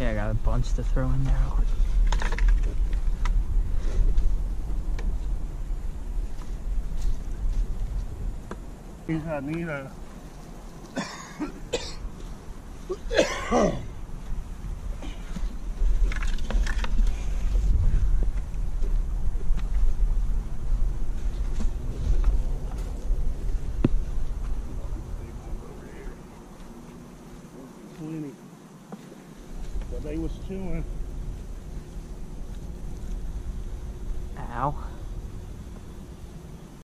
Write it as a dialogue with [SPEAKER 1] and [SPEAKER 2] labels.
[SPEAKER 1] I got a bunch to throw in there.
[SPEAKER 2] Got need a. But they was chewing.
[SPEAKER 1] Ow.